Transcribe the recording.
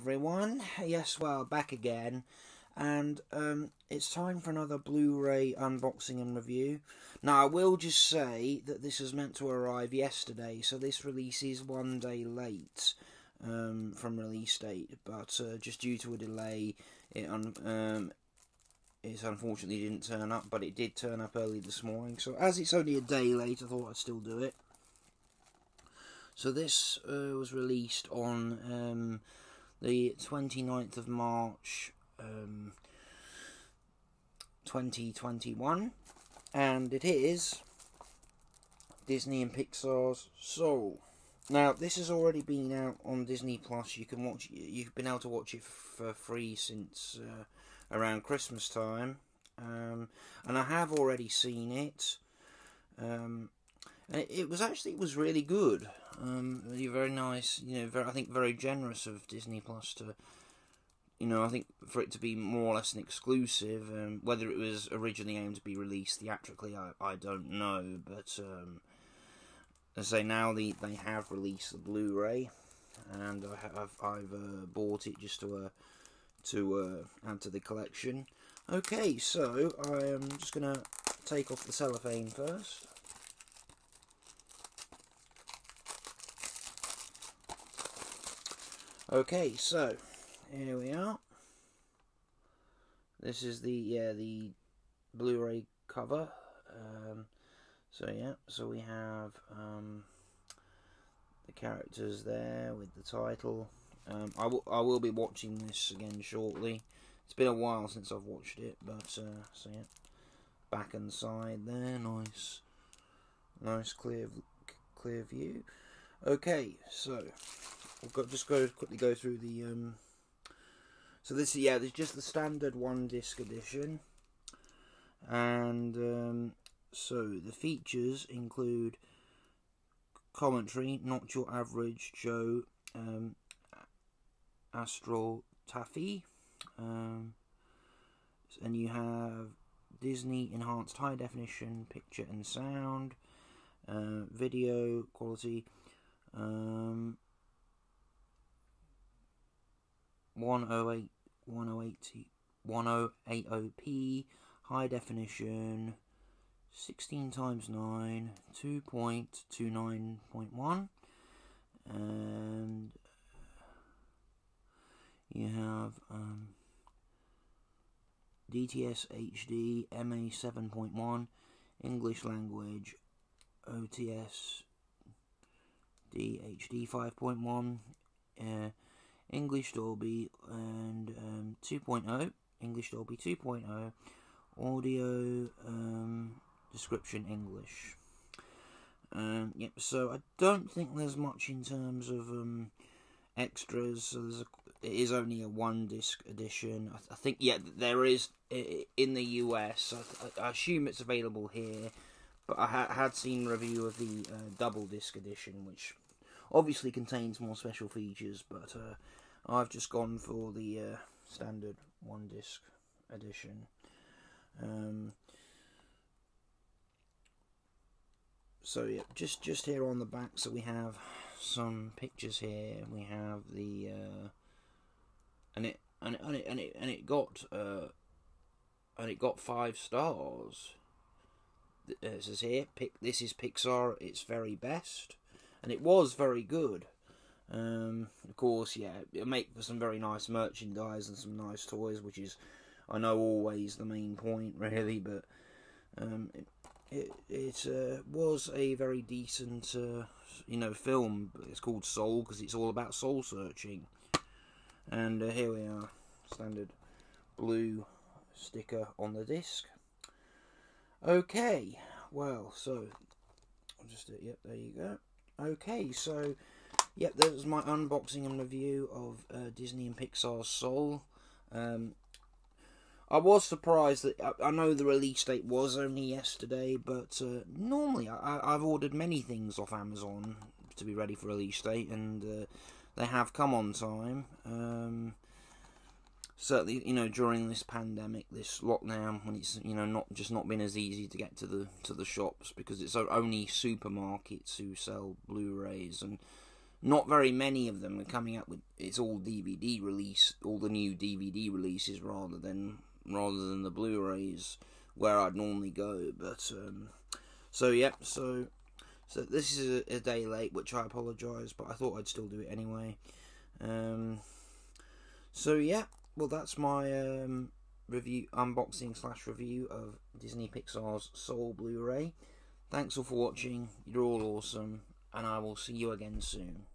everyone. Yes, well, back again. And um, it's time for another Blu ray unboxing and review. Now, I will just say that this was meant to arrive yesterday, so this release is one day late um, from release date. But uh, just due to a delay, it un- um, unfortunately didn't turn up, but it did turn up early this morning. So, as it's only a day late, I thought I'd still do it. So this uh, was released on um, the 29th of March um, 2021 and it is Disney and Pixar's Soul. Now this has already been out on Disney Plus. You can watch. You've been able to watch it for free since uh, around Christmas time, um, and I have already seen it. Um, it was actually it was really good. Um, very nice, you know. Very, I think very generous of Disney Plus to, you know, I think for it to be more or less an exclusive. Um, whether it was originally aimed to be released theatrically, I, I don't know. But um, as I say, now they they have released the Blu-ray, and I have I've uh, bought it just to uh, to uh, add to the collection. Okay, so I am just gonna take off the cellophane first. Okay, so here we are. This is the yeah the Blu-ray cover. Um, so yeah, so we have um, the characters there with the title. Um, I will I will be watching this again shortly. It's been a while since I've watched it, but uh, so yeah, back and side there, nice, nice clear clear view. Okay, so We'll go, just go quickly go through the. Um, so this, yeah, there's just the standard one disc edition, and um, so the features include commentary, not your average Joe um, Astral Taffy, um, and you have Disney enhanced high definition picture and sound, uh, video quality. Um, 108 108 1080p high definition 16 times 9 2.29.1 and you have um, DTS HD MA 7.1 English language OTS DHD 5.1 uh, English Dolby and um, 2.0, English Dolby 2.0, audio um, description English. Um, yep, so I don't think there's much in terms of um, extras. So there's a, it is only a one disc edition. I, th I think yeah, there is in the US. I, I assume it's available here, but I ha had seen review of the uh, double disc edition, which obviously contains more special features, but uh, I've just gone for the uh, standard one disc edition. Um, so yeah, just just here on the back, so we have some pictures here. We have the uh, and it and it, and it and it and it got uh, and it got five stars. It says here, pick this is Pixar. at It's very best, and it was very good. Um, of course, yeah, it'll make for some very nice merchandise and some nice toys, which is, I know, always the main point, really. But um, it it, it uh, was a very decent, uh, you know, film. It's called Soul because it's all about soul searching. And uh, here we are, standard blue sticker on the disc. Okay, well, so I'll just yep, there you go. Okay, so yep, that was my unboxing and review of uh, Disney and Pixar's Soul. Um, I was surprised that I, I, know the release date was only yesterday, but uh, normally I, have ordered many things off Amazon to be ready for release date, and uh, they have come on time. Um, certainly, you know, during this pandemic, this lockdown, when it's you know not just not been as easy to get to the to the shops because it's only supermarkets who sell Blu-rays and not very many of them are coming up with it's all DVD release, all the new DVD releases rather than rather than the Blu-rays where I'd normally go. But um, so yeah, so so this is a, a day late, which I apologise, but I thought I'd still do it anyway. Um, so yeah, well that's my um, review, unboxing slash review of Disney Pixar's Soul Blu-ray. Thanks all for watching. You're all awesome, and I will see you again soon.